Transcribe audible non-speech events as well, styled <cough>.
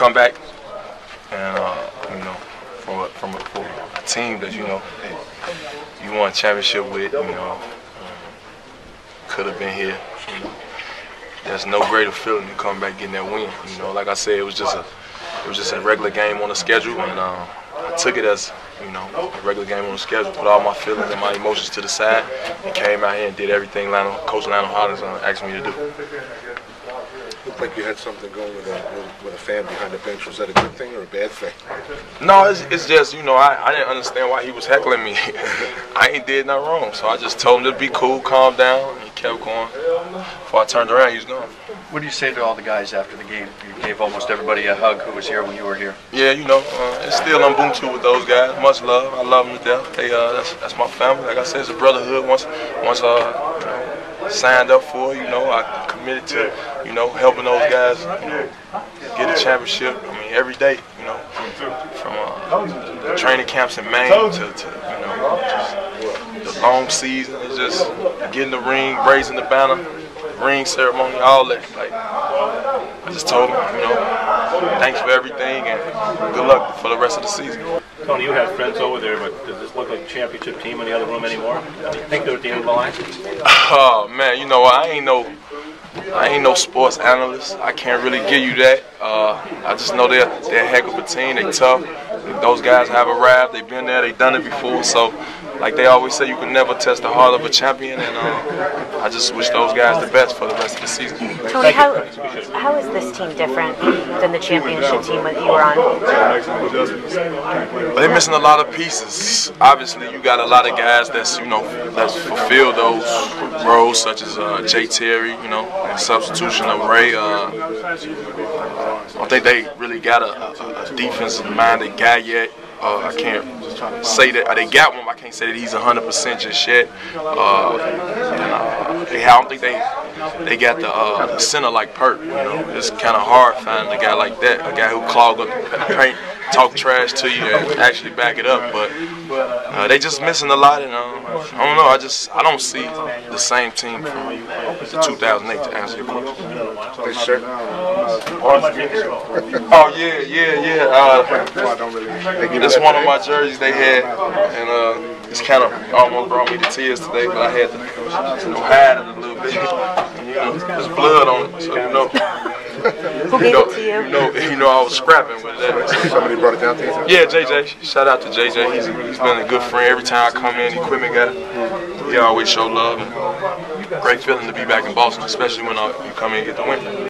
come back and uh, you know from a, from a, team that you know you won a championship with, you know, um, could have been here. There's no greater feeling than coming back getting that win. You know, like I said, it was just a it was just a regular game on the schedule, and um, I took it as you know a regular game on the schedule. Put all my feelings and my emotions to the side, and came out here and did everything Lionel, Coach Lionel Hollins uh, asked me to do. Looked like you had something going with a, with, with a fan behind the bench. Was that a good thing or a bad thing? No, it's, it's just, you know, I, I didn't understand why he was heckling me. <laughs> I ain't did nothing wrong. So I just told him to be cool, calm down, and he kept going. Before I turned around, he was gone. What do you say to all the guys after the game? You gave almost everybody a hug who was here when you were here. Yeah, you know, uh, it's still Ubuntu with those guys. Much love. I love them to death. They, uh, that's, that's my family. Like I said, it's a brotherhood. Once, once, uh, signed up for, you know, I committed to, you know, helping those guys, you know, get a championship. I mean, every day, you know, from uh, training camps in Maine to, to you know, just the long season. It's just getting the ring, raising the banner, ring ceremony, all that. Like, I just told them, you know, thanks for everything and good luck for the rest of the season. Tony, you have friends over there, but does this look like a championship team in the other room anymore? Do you think they're at the end of the line? <laughs> Oh man, you know I ain't no I ain't no sports analyst. I can't really give you that. Uh, I just know they're they're a heck of a team. They're tough. Those guys have arrived. They've been there. They've done it before. So, like they always say, you can never test the heart of a champion. And uh, I just wish those guys the best for the rest of the season. Tony, how, how is this team different than the championship team that you were on? But they're missing a lot of pieces. Obviously, you got a lot of guys that's you know that's fulfill those such as uh, Jay Terry, you know, in substitution of Ray. Uh, I don't think they really got a, a defensive-minded guy yet. Uh, I can't say that they got one. I can't say that he's 100% just yet. Uh, and, uh, they, I don't think they they got the, uh, center like Perk. You know, it's kind of hard finding a guy like that, a guy who clog up the paint, talk trash to you, and actually back it up. But uh, they just missing a lot, and uh, I don't know. I just I don't see the same team from the 2008 to answer your question. This shirt? Oh yeah, yeah, yeah. Uh, that's one of my jerseys they had, and uh, it's kind of almost brought me to tears today. But I had to you know, hide it a little bit. you <laughs> know, there's blood on it, so you know. Who gave You know, it to you? you know, you know, I was scrapping with that. Somebody brought it down to you? Yeah, JJ. Shout out to JJ. He's, he's been a good friend. Every time I come in, equipment guy, he always show love. And great feeling to be back in Boston, especially when uh, you come in and get the win.